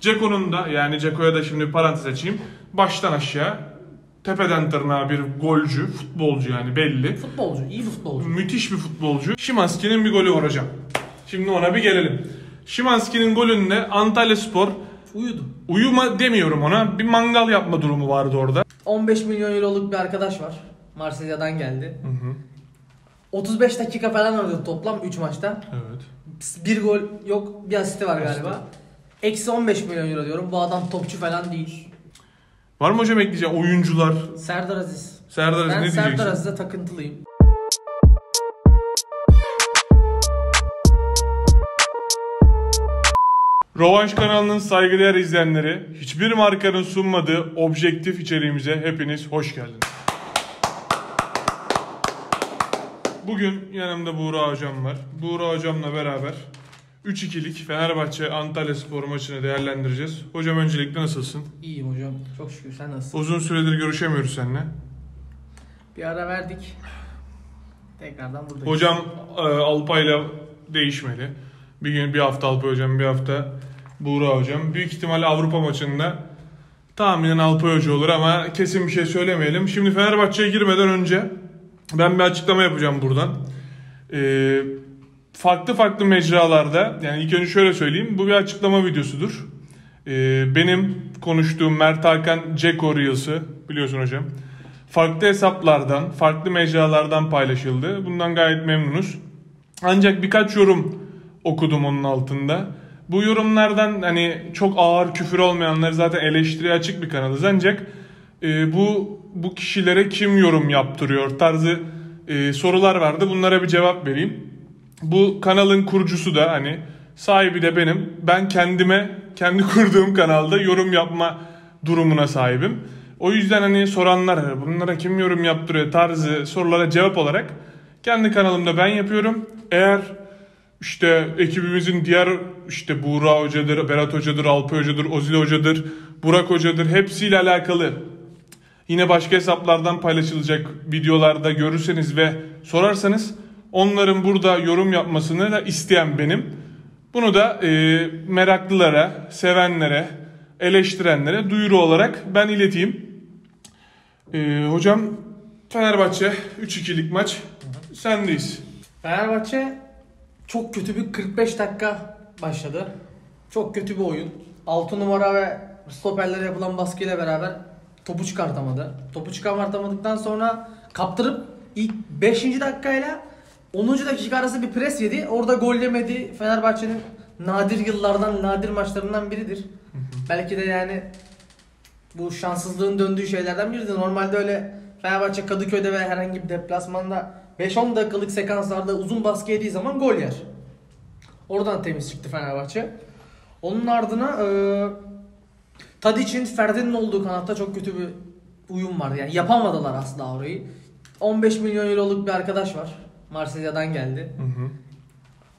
Ceko'nun da yani Ceko'ya da şimdi parantez açayım. Baştan aşağı tepeden tırnağa bir golcü, futbolcu yani belli. Futbolcu, iyi futbolcu. Müthiş bir futbolcu. Şimanski'nin bir golü var hocam. Şimdi ona bir gelelim. Şimanski'nin golünde Antalya Spor Uyudu. uyuma demiyorum ona. Bir mangal yapma durumu vardı orada. 15 milyon euroluk bir arkadaş var. Marsilya'dan geldi. 35 dakika falan oynadı toplam 3 maçta. Evet. Bir gol yok, bir asisti var galiba. Eksi 15 milyon euro diyorum. Bu adam topçu falan değil. Var mı hocam ekleyeceğim oyuncular? Serdar Aziz. Serdar Aziz Ben ne Serdar diyeceksin? Aziz'e takıntılıyım. Rovanş kanalının saygıdeğer izleyenleri, hiçbir markanın sunmadığı objektif içeriğimize hepiniz hoş geldiniz. Bugün yanımda Buğra Hocam var. Buğra Hocam'la beraber 3-2'lik Fenerbahçe Antalya Spor maçını değerlendireceğiz. Hocam öncelikle nasılsın? İyiyim hocam. Çok şükür. Sen nasılsın? Uzun süredir görüşemiyoruz seninle. Bir ara verdik. Tekrardan buradayız. Hocam e, Alpay'la değişmedi. Bir gün bir hafta Alpay hocam, bir hafta Buğra hocam. Büyük ihtimalle Avrupa maçında tahminen Alpay hoca olur ama kesin bir şey söylemeyelim. Şimdi Fenerbahçe'ye girmeden önce ben bir açıklama yapacağım buradan. E, farklı farklı mecralarda yani ilk önce şöyle söyleyeyim. Bu bir açıklama videosudur. E, benim konuştuğum Mert Hakan Ceko Reels'ı biliyorsun hocam. Farklı hesaplardan, farklı mecralardan paylaşıldı. Bundan gayet memnunuz. Ancak birkaç yorum okudum onun altında. Bu yorumlardan hani çok ağır küfür olmayanları zaten eleştiriye açık bir kanalız. Ancak e, bu bu kişilere kim yorum yaptırıyor tarzı e, sorular vardı. Bunlara bir cevap vereyim. Bu kanalın kurucusu da hani sahibi de benim. Ben kendime kendi kurduğum kanalda yorum yapma durumuna sahibim. O yüzden hani soranlar bunlara kim yorum yaptırıyor tarzı sorulara cevap olarak kendi kanalımda ben yapıyorum. Eğer işte ekibimizin diğer işte Buğra Hoca'dır, Berat Hoca'dır, Alpay Hoca'dır, Ozil Hoca'dır, Burak Hoca'dır hepsiyle alakalı yine başka hesaplardan paylaşılacak videolarda görürseniz ve sorarsanız onların burada yorum yapmasını da isteyen benim. Bunu da e, meraklılara, sevenlere, eleştirenlere duyuru olarak ben ileteyim. E, hocam Fenerbahçe 3-2'lik maç sendeyiz. Fenerbahçe çok kötü bir 45 dakika başladı. Çok kötü bir oyun. 6 numara ve stoperlere yapılan baskıyla beraber topu çıkartamadı. Topu çıkartamadıktan sonra kaptırıp ilk 5. dakikayla 10. dakika arası bir pres yedi. Orada gol yemedi. Fenerbahçe'nin nadir yıllardan, nadir maçlarından biridir. Belki de yani bu şanssızlığın döndüğü şeylerden biridir. Normalde öyle Fenerbahçe Kadıköy'de ve herhangi bir deplasmanda 5-10 dakikalık sekanslarda uzun baskı yediği zaman gol yer. Oradan temiz çıktı Fenerbahçe. Onun ardına e, Tadic'in Ferdi'nin olduğu kanatta çok kötü bir uyum vardı. Yani yapamadılar aslında orayı. 15 milyon euroluk bir arkadaş var. Marsilya'dan geldi. Hı hı.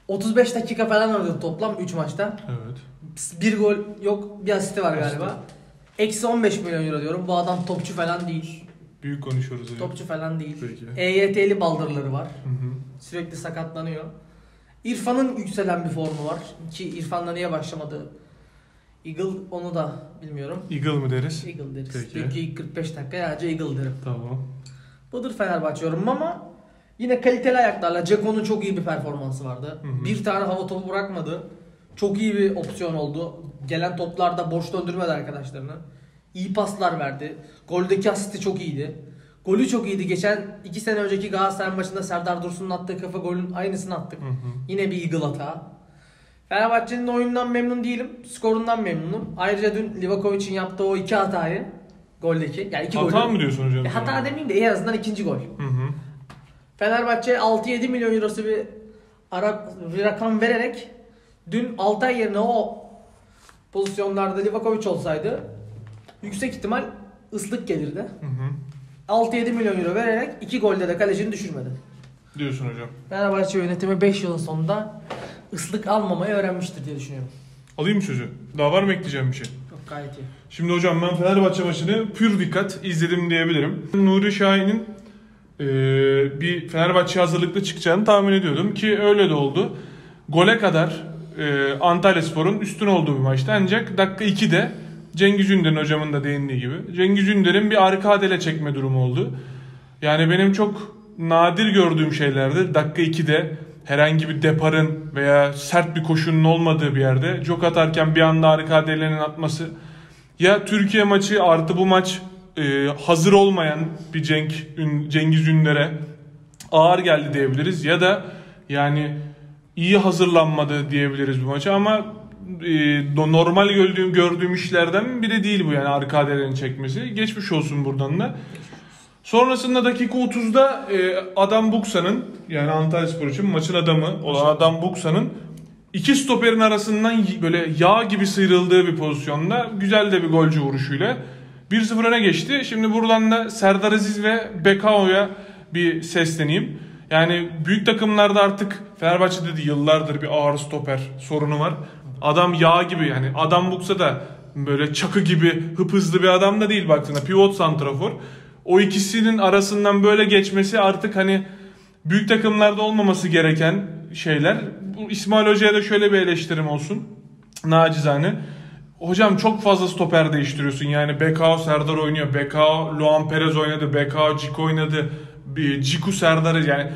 35 dakika falan oynadı toplam 3 maçta. Evet. Bir gol yok, bir asisti var galiba. Eksi 15 milyon euro diyorum. Bu adam topçu falan değil. Büyük konuşuyoruz hocam. Topçu falan değil. Peki. EYT'li baldırları var. Hı hı. Sürekli sakatlanıyor. İrfan'ın yükselen bir formu var. Ki İrfan'la niye başlamadı? Eagle onu da bilmiyorum. Eagle mı deriz? Eagle deriz. Peki. Çünkü ilk 45 dakika sadece Eagle derim. Tamam. Budur Fenerbahçe yorumum ama yine kaliteli ayaklarla Ceko'nun çok iyi bir performansı vardı. Hı hı. Bir tane hava topu bırakmadı. Çok iyi bir opsiyon oldu. Gelen toplarda boş döndürmedi arkadaşlarını. İyi paslar verdi. Goldeki asisti çok iyiydi. Golü çok iyiydi. Geçen iki sene önceki Galatasaray maçında Serdar Dursun'un attığı kafa golün aynısını attık. Hı hı. Yine bir Eagle hata. Fenerbahçe'nin oyundan memnun değilim. Skorundan memnunum. Ayrıca dün Livakovic'in yaptığı o iki hatayı goldeki. Yani iki Hata golü- mı diyorsun hocam? E, hata demeyeyim de en azından ikinci gol. Hı hı. Fenerbahçe 6-7 milyon eurosu bir, ara, bir rakam vererek dün Altay yerine o pozisyonlarda Livakovic olsaydı yüksek ihtimal ıslık gelirdi. Hı hı. 6-7 milyon euro vererek iki golde de kalecini düşürmedi. Diyorsun hocam. Fenerbahçe yönetimi 5 yılın sonunda ıslık almamayı öğrenmiştir diye düşünüyorum. Alayım mı sözü? Daha var mı ekleyeceğim bir şey? Çok gayet iyi. Şimdi hocam ben Fenerbahçe maçını pür dikkat izledim diyebilirim. Nuri Şahin'in e, bir Fenerbahçe hazırlıklı çıkacağını tahmin ediyordum ki öyle de oldu. Gole kadar e, Antalya Spor'un üstün olduğu bir maçtı. Ancak dakika 2'de Cengiz Ünder'in hocamın da değindiği gibi Cengiz Ünder'in bir arka adele çekme durumu oldu. Yani benim çok nadir gördüğüm şeylerdi. Dakika 2'de herhangi bir deparın veya sert bir koşunun olmadığı bir yerde çok atarken bir anda arka adelenin atması ya Türkiye maçı artı bu maç e, hazır olmayan bir Cenk Cengiz Ünder'e ağır geldi diyebiliriz ya da yani iyi hazırlanmadı diyebiliriz bu maça ama e, normal gördüğüm gördüğüm işlerden biri değil bu yani arka adelerin çekmesi. Geçmiş olsun buradan da. Sonrasında dakika 30'da e, Adam Buksa'nın yani Antalya Spor için maçın adamı olan Adam Buksa'nın iki stoperin arasından böyle yağ gibi sıyrıldığı bir pozisyonda güzel de bir golcü vuruşuyla 1-0 öne geçti. Şimdi buradan da Serdar Aziz ve Bekao'ya bir sesleneyim. Yani büyük takımlarda artık Fenerbahçe'de de yıllardır bir ağır stoper sorunu var. Adam yağ gibi yani adam Buksa da böyle çakı gibi hıp hızlı bir adam da değil baktığında pivot santrafor. O ikisinin arasından böyle geçmesi artık hani büyük takımlarda olmaması gereken şeyler. Bu İsmail Hoca'ya da şöyle bir eleştirim olsun. Nacizane. Hocam çok fazla stoper değiştiriyorsun. Yani Bekao Serdar oynuyor. Bekao Luan Perez oynadı. Bekao Cik oynadı. Ciku Serdar yani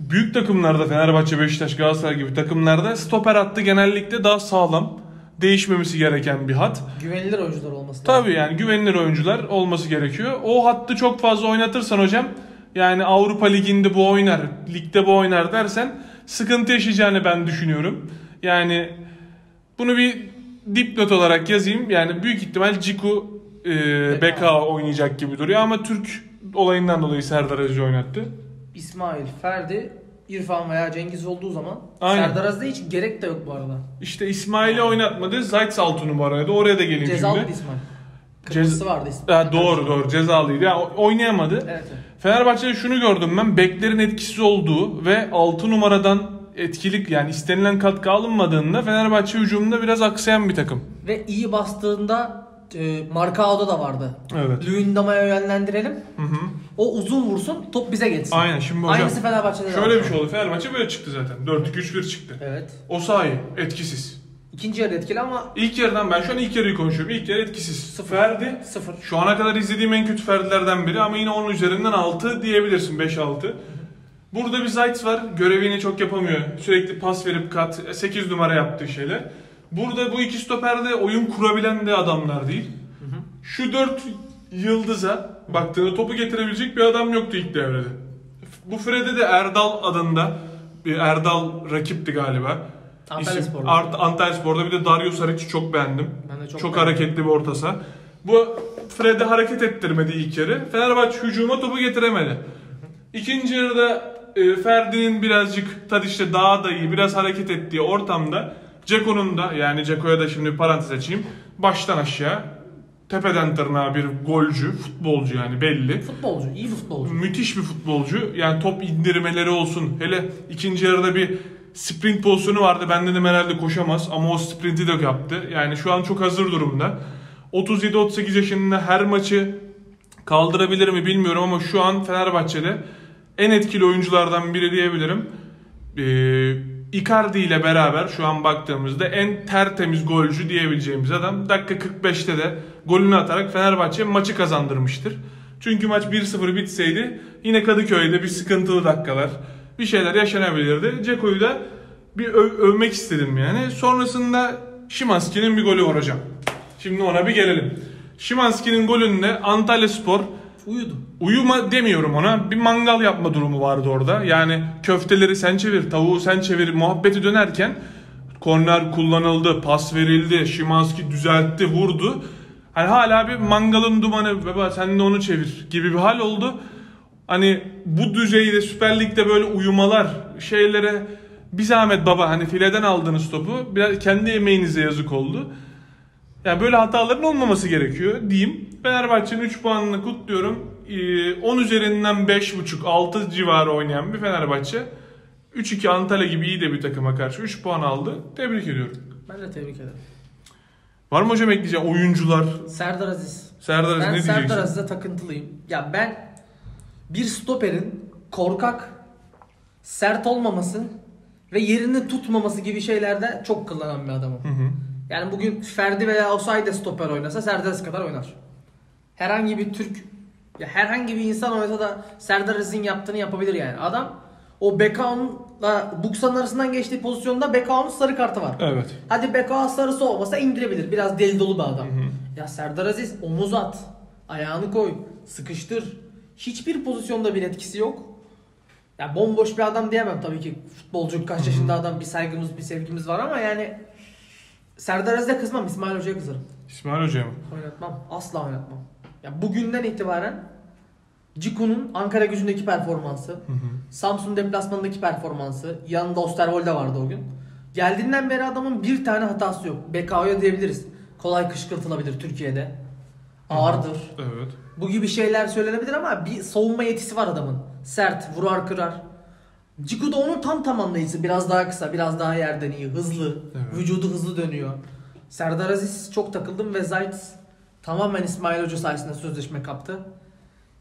büyük takımlarda Fenerbahçe, Beşiktaş, Galatasaray gibi takımlarda stoper hattı genellikle daha sağlam. Değişmemesi gereken bir hat. Güvenilir oyuncular olması lazım. Tabii yani güvenilir oyuncular olması gerekiyor. O hattı çok fazla oynatırsan hocam yani Avrupa Ligi'nde bu oynar, ligde bu oynar dersen sıkıntı yaşayacağını ben düşünüyorum. Yani bunu bir dipnot olarak yazayım. Yani büyük ihtimal Ciku e, Beka oynayacak gibi duruyor ama Türk olayından dolayı Serdar Aziz oynattı. İsmail, Ferdi, İrfan veya Cengiz olduğu zaman Aynen. Serdar Aziz'de hiç gerek de yok bu arada. İşte İsmail'i oynatmadı. Zayt 6 numaraydı. Oraya da geleyim Cezalı şimdi. İsmail. Kırmızısı vardı İsmail. Ha, doğru doğru cezalıydı. Yani oynayamadı. Evet, evet. Fenerbahçe'de şunu gördüm ben. Beklerin etkisiz olduğu ve 6 numaradan etkilik yani istenilen katkı alınmadığında Fenerbahçe hücumunda biraz aksayan bir takım. Ve iyi bastığında e, Markao'da da vardı. Evet. Luyendama'ya yönlendirelim. Hı hı. O uzun vursun, top bize geçsin. Aynen şimdi hocam. Aynısı Fenerbahçe'de de Şöyle var. bir şey oldu. Fenerbahçe böyle çıktı zaten. 4-2-3-1 çıktı. Evet. O sahi etkisiz. İkinci yarı etkili ama İlk yarıdan ben şu an ilk yarıyı konuşuyorum. İlk yarı etkisiz. Ferdi sıfır. Şu ana kadar izlediğim en kötü Ferdilerden biri ama yine onun üzerinden 6 diyebilirsin 5-6. Burada bir Zayt var. Görevini çok yapamıyor. Sürekli pas verip kat 8 numara yaptığı şeyler. Burada bu iki stoperde oyun kurabilen de adamlar değil. Şu 4 yıldıza baktığında topu getirebilecek bir adam yoktu ilk devrede. Bu Fred'e de Erdal adında bir Erdal rakipti galiba. Antalya İsim- Spor'da. Art- Antalya Spor'da bir de Dario Saric'i çok beğendim. Ben de çok Çok, beğendim. hareketli bir orta saha. Bu Fred'i hareket ettirmedi ilk yarı. Fenerbahçe hücuma topu getiremedi. İkinci yarıda e, Ferdi'nin birazcık Tadiş'te daha da iyi biraz hareket ettiği ortamda Ceko'nun da yani Ceko'ya da şimdi bir parantez açayım. Baştan aşağı tepeden tırnağa bir golcü, futbolcu yani belli. Futbolcu, iyi futbolcu. Müthiş bir futbolcu. Yani top indirmeleri olsun. Hele ikinci yarıda bir sprint pozisyonu vardı. Ben dedim herhalde koşamaz ama o sprinti de yaptı. Yani şu an çok hazır durumda. 37-38 yaşında her maçı kaldırabilir mi bilmiyorum ama şu an Fenerbahçe'de en etkili oyunculardan biri diyebilirim. Ee, Icardi ile beraber şu an baktığımızda en tertemiz golcü diyebileceğimiz adam dakika 45'te de golünü atarak Fenerbahçe maçı kazandırmıştır. Çünkü maç 1-0 bitseydi yine Kadıköy'de bir sıkıntılı dakikalar bir şeyler yaşanabilirdi. Ceko'yu da bir öv- övmek istedim yani. Sonrasında Şimanski'nin bir golü hocam. Şimdi ona bir gelelim. Şimanski'nin golünde Antalya Spor Uyudu. Uyuma demiyorum ona. Bir mangal yapma durumu vardı orada. Yani köfteleri sen çevir, tavuğu sen çevir muhabbeti dönerken korner kullanıldı, pas verildi, Şimanski düzeltti, vurdu. Hani hala bir mangalın dumanı baba sen de onu çevir gibi bir hal oldu. Hani bu düzeyde Süper Lig'de böyle uyumalar şeylere bir zahmet baba hani fileden aldığınız topu biraz kendi emeğinize yazık oldu. Yani böyle hataların olmaması gerekiyor diyeyim. Fenerbahçe'nin 3 puanını kutluyorum. Ee, 10 üzerinden 5.5 6 civarı oynayan bir Fenerbahçe. 3-2 Antalya gibi iyi de bir takıma karşı 3 puan aldı. Tebrik ediyorum. Ben de tebrik ederim. Var mı hocam ekleyeceğim oyuncular? Serdar Aziz. Serdar Aziz ben ne Serdar diyeceksin? Aziz'e takıntılıyım. Ya ben bir stoperin korkak, sert olmaması ve yerini tutmaması gibi şeylerde çok kullanan bir adamım. Hı hı. Yani bugün Ferdi veya Osay da stoper oynasa Serdar Aziz kadar oynar. Herhangi bir Türk ya herhangi bir insan oynasa da Serdar Aziz'in yaptığını yapabilir yani. Adam o Bekao'nunla Buksa'nın arasından geçtiği pozisyonda Bekao'nun sarı kartı var. Evet. Hadi Bekao sarısı olmasa indirebilir. Biraz deli dolu bir adam. Ya Serdar Aziz omuz at. Ayağını koy. Sıkıştır. Hiçbir pozisyonda bir etkisi yok. Ya bomboş bir adam diyemem tabii ki. Futbolcu kaç yaşında adam bir saygımız bir sevgimiz var ama yani Serdar Aziz'e kızmam. İsmail Hoca'ya kızarım. İsmail Hoca'ya mı? Oynatmam. Asla oynatmam. Ya bugünden itibaren Ciku'nun Ankara gücündeki performansı, Hı hı. Samsun deplasmanındaki performansı, yanında Osterwolde vardı o gün. Geldiğinden beri adamın bir tane hatası yok. BKO'ya diyebiliriz. Kolay kışkırtılabilir Türkiye'de. Ağırdır. Evet. Bu gibi şeyler söylenebilir ama bir savunma yetisi var adamın. Sert, vurar kırar. Ciku da onun tam tamamlayıcısı. Biraz daha kısa, biraz daha yerden iyi, hızlı. Evet. Vücudu hızlı dönüyor. Serdar Aziz çok takıldım ve Zayt tamamen İsmail Hoca sayesinde sözleşme kaptı.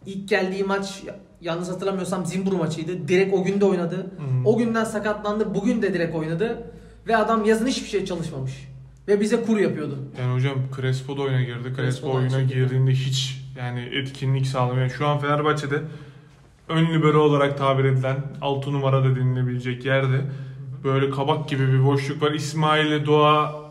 İlk geldiği maç yalnız hatırlamıyorsam Zimbru maçıydı. Direkt o gün de oynadı. Hı. O günden sakatlandı. Bugün de direkt oynadı. Ve adam yazın hiçbir şey çalışmamış. Ve bize kur yapıyordu. Yani hocam Crespo da oyuna girdi. Crespo Crespo oyuna girdiğinde hiç yani etkinlik sağlamıyor. Şu an Fenerbahçe'de ön libero olarak tabir edilen 6 numara da denilebilecek yerde böyle kabak gibi bir boşluk var. İsmail'le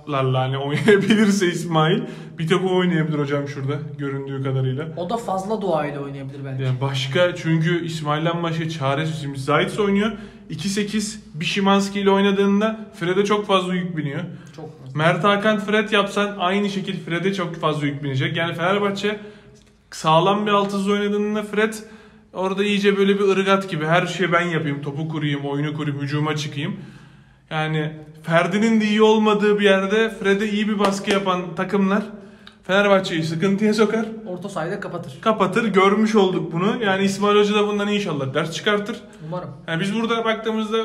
Doğalarla hani oynayabilirse İsmail bir tek o oynayabilir hocam şurada göründüğü kadarıyla. O da fazla duayla oynayabilir belki. Yani başka çünkü İsmail'den başka çaresiz. Şimdi Zayt oynuyor. 2-8 bir Şimanski ile oynadığında Fred'e çok fazla yük biniyor. Çok fazla. Mert Hakan Fred yapsan aynı şekilde Fred'e çok fazla yük binecek. Yani Fenerbahçe sağlam bir altız oynadığında Fred orada iyice böyle bir ırgat gibi her şeyi ben yapayım. Topu kurayım, oyunu kurayım, hücuma çıkayım. Yani Ferdi'nin de iyi olmadığı bir yerde Fred'e iyi bir baskı yapan takımlar Fenerbahçe'yi sıkıntıya sokar. Orta sahayı da kapatır. Kapatır. Görmüş olduk bunu. Yani İsmail Hoca da bundan inşallah ders çıkartır. Umarım. Yani biz burada baktığımızda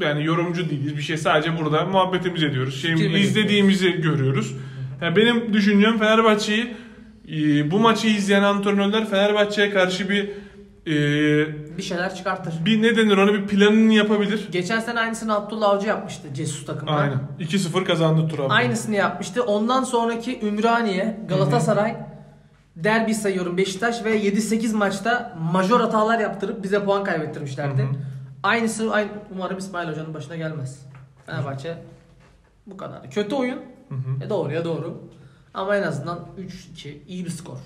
yani yorumcu değiliz bir şey sadece burada muhabbetimizi ediyoruz. Şeyimizi, izlediğimizi görüyoruz. Yani benim düşüncem Fenerbahçe'yi e, bu maçı izleyen antrenörler Fenerbahçe'ye karşı bir e, Bir şeyler çıkartır. bir ne denir ona bir planını yapabilir. Geçen sene aynısını Abdullah Avcı yapmıştı Cesus takımda. Aynen. 2-0 kazandı Tur abi. Aynısını yapmıştı. Ondan sonraki Ümraniye, Galatasaray, derbi sayıyorum Beşiktaş ve 7-8 maçta majör hatalar yaptırıp bize puan kaybettirmişlerdi. Hı hı. Aynısı aynı, umarım İsmail Hoca'nın başına gelmez. Fenerbahçe bu kadar. Kötü oyun. Hı hı. E doğruya doğru. Ama en azından 3-2 iyi bir skor.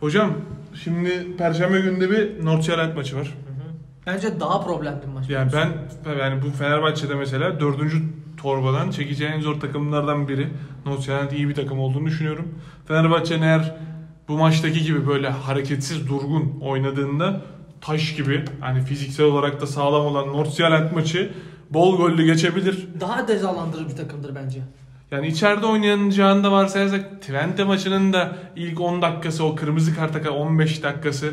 Hocam şimdi Perşembe günde bir Nordsjælland maçı var. Bence daha problemli bir maç. Yani ben yani bu Fenerbahçe'de mesela dördüncü torbadan çekeceği en zor takımlardan biri. Nordsjælland iyi bir takım olduğunu düşünüyorum. Fenerbahçe'nin eğer bu maçtaki gibi böyle hareketsiz durgun oynadığında taş gibi hani fiziksel olarak da sağlam olan Nordsjælland maçı bol gollü geçebilir. daha dezalandırıcı bir takımdır bence. Yani içeride oynayacağında varsayarsak Twente maçının da ilk 10 dakikası o kırmızı karta 15 dakikası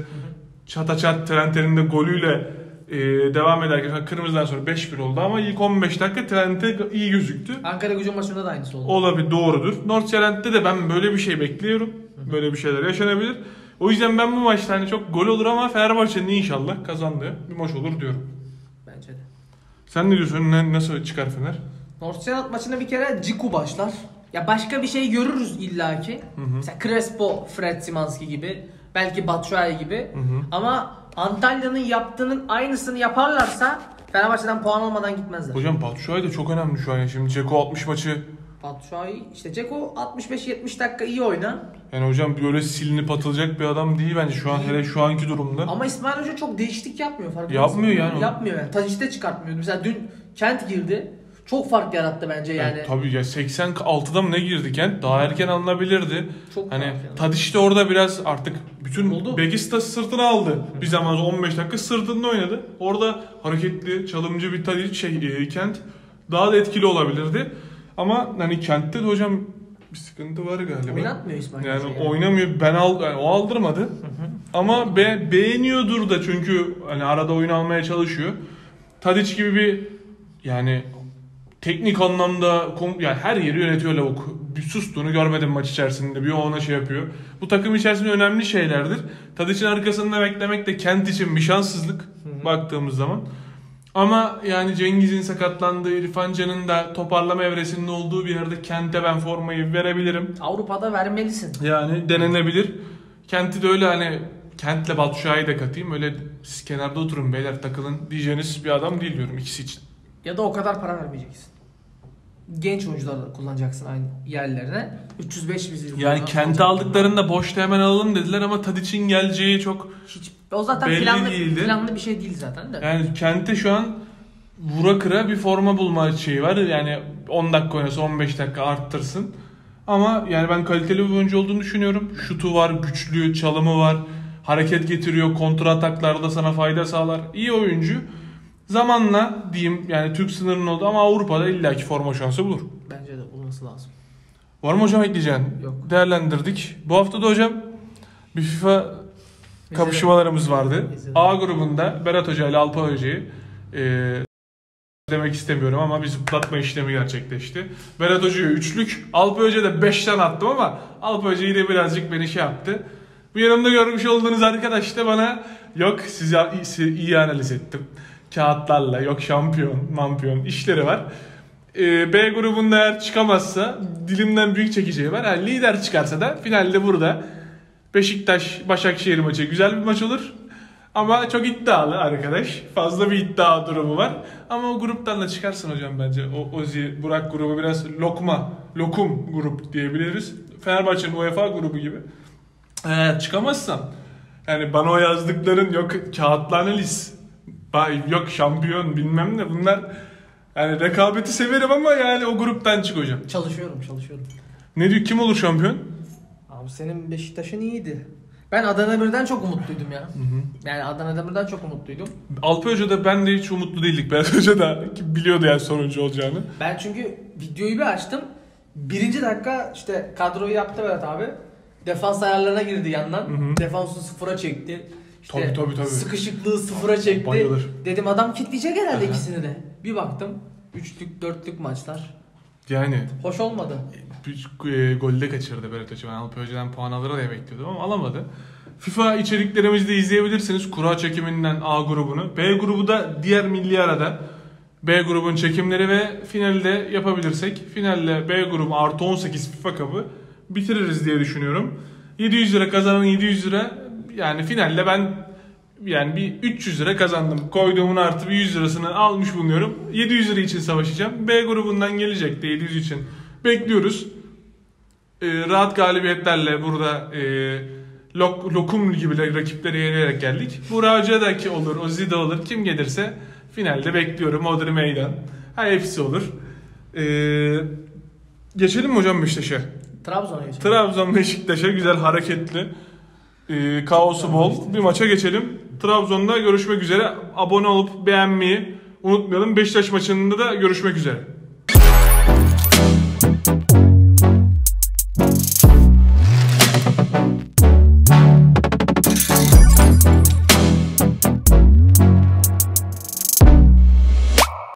çata çat Twente'nin de golüyle e, devam ederken kırmızıdan sonra 5-1 oldu ama ilk 15 dakika Twente iyi gözüktü. Ankara gücü maçında da aynısı oldu. Olabilir doğrudur. Nordsjælland'de de ben böyle bir şey bekliyorum. Böyle bir şeyler yaşanabilir. O yüzden ben bu maçta hani çok gol olur ama Fenerbahçe'nin inşallah kazandığı bir maç olur diyorum. Bence de. Sen ne diyorsun? Ne, nasıl çıkar Fener? Nordsjælland maçında bir kere Ciku başlar. Ya başka bir şey görürüz illaki. Mesela Crespo, Fred Simanski gibi. Belki Batshuayi gibi. Hı hı. Ama Antalya'nın yaptığının aynısını yaparlarsa Fenerbahçe'den puan almadan gitmezler. Hocam Batshuayi de çok önemli şu an. ya. Şimdi Ceko 60 maçı Batshuayi işte Ceko 65-70 dakika iyi oyna. Yani hocam böyle silinip atılacak bir adam değil bence şu an hele şu anki durumda. Ama İsmail Hoca çok değişiklik yapmıyor farkında Yapmıyor mısın? yani. Yapmıyor yani. Tadiş'te çıkartmıyor. Mesela dün Kent girdi. Çok fark yarattı bence yani. Evet, tabii ya 86'da mı ne girdi Kent? Daha erken alınabilirdi. Çok Hani. Tadiş de orada biraz artık bütün Buldu. Begista sırtına aldı. Bir zaman 15 dakika sırtında oynadı. Orada hareketli, çalımcı bir Tadiş şey e, Kent daha da etkili olabilirdi. Ama hani Kent'te de hocam bir sıkıntı var galiba. Oynatmıyor İsmail Yani Hoca oynamıyor. Ben al yani o aldırmadı. Ama be, beğeniyordur da çünkü hani arada oyun almaya çalışıyor. Tadic gibi bir yani teknik anlamda kom- yani her yeri yönetiyor lavuk. Bir sustuğunu görmedim maç içerisinde. Bir o ona şey yapıyor. Bu takım içerisinde önemli şeylerdir. Tadic'in arkasında beklemek de Kent için bir şanssızlık baktığımız zaman. Ama yani Cengiz'in sakatlandığı, İrfan Can'ın da toparlama evresinde olduğu bir yerde Kent'e ben formayı verebilirim. Avrupa'da vermelisin. Yani denenebilir. Kent'i de öyle hani Kent'le Batshuayi'yi de katayım. Öyle siz kenarda oturun beyler takılın diyeceğiniz bir adam değil diyorum ikisi için. Ya da o kadar para vermeyeceksin. Genç oyuncular kullanacaksın aynı yerlerine. 305 bizi. Yani Kent'i aldıklarında boşta hemen alalım dediler ama Tadic'in geleceği çok hiç o zaten belli planlı, değildi. planlı bir şey değil zaten de. Yani Kent'e şu an vura kıra bir forma bulma şeyi var. Yani 10 dakika oynasa 15 dakika arttırsın. Ama yani ben kaliteli bir oyuncu olduğunu düşünüyorum. Şutu var, güçlü, çalımı var. Hareket getiriyor, kontra ataklarda sana fayda sağlar. İyi oyuncu. Zamanla diyeyim yani Türk sınırının oldu ama Avrupa'da illaki forma şansı bulur. Bence de olması lazım. Var mı hocam ekleyeceğin? Yok. Değerlendirdik. Bu hafta da hocam bir FIFA kapışmalarımız vardı. İzledim. A grubunda Berat Hoca ile Alpa Hoca'yı e, demek istemiyorum ama bir zıplatma işlemi gerçekleşti. Berat Hoca'ya üçlük, Alpa Hoca'ya da 5 tane attım ama Alpa Hoca yine birazcık beni şey yaptı. Bu yanımda görmüş olduğunuz arkadaş da bana yok sizi iyi analiz ettim. Kağıtlarla yok şampiyon, mampiyon işleri var. Ee, B grubunda eğer çıkamazsa dilimden büyük çekeceği var. Yani lider çıkarsa da finalde burada Beşiktaş Başakşehir maçı güzel bir maç olur. Ama çok iddialı arkadaş. Fazla bir iddia durumu var. Ama o gruptan da çıkarsın hocam bence. O Ozi, Burak grubu biraz lokma, lokum grup diyebiliriz. Fenerbahçe'nin UEFA grubu gibi. Eğer çıkamazsan yani bana o yazdıkların yok kağıtlı analiz, ba- yok şampiyon bilmem ne bunlar yani rekabeti severim ama yani o gruptan çık hocam. Çalışıyorum, çalışıyorum. Ne diyor kim olur şampiyon? Abi senin Beşiktaş'ın iyiydi. Ben Adana Demir'den çok umutluydum ya. Yani Adana Demir'den çok umutluydum. Alpay Hoca da ben de hiç umutlu değildik. Berat Hoca da biliyordu yani sonuncu olacağını. Ben çünkü videoyu bir açtım. Birinci dakika işte kadroyu yaptı Berat abi. Defans ayarlarına girdi yandan. hı. Defansı sıfıra çekti. İşte Tabii, tabii, tabii. Sıkışıklığı sıfıra çekti. Bayılır. Dedim adam kitleyecek herhalde Aha. ikisini de. Bir baktım. Üçlük dörtlük maçlar. Yani Hoş olmadı. bir e, golde kaçırdı Berat Hoca. Ben Alpay Hoca'dan puan alır diye bekliyordum ama alamadı. FIFA içeriklerimizi de izleyebilirsiniz. Kura çekiminden A grubunu. B grubu da diğer milli arada. B grubun çekimleri ve finalde yapabilirsek finalle B grubu artı 18 FIFA kabı bitiririz diye düşünüyorum. 700 lira kazanan 700 lira yani finalde ben yani bir 300 lira kazandım. Koyduğumun artı bir 100 lirasını almış bulunuyorum. 700 lira için savaşacağım. B grubundan gelecek de 700 için. Bekliyoruz. Ee, rahat galibiyetlerle burada e, lok, lokum gibi rakipleri yenerek geldik. Hoca da ki olur, Ozi de olur. Kim gelirse finalde bekliyorum. Odri Meydan. Ha, hepsi olur. Ee, geçelim mi hocam Beşiktaş'a? Trabzon'a geçelim. Trabzon Beşiktaş'a güzel hareketli, e, kaosu bol bir maça geçelim. Trabzon'da görüşmek üzere. Abone olup beğenmeyi unutmayalım. Beşiktaş maçında da görüşmek üzere.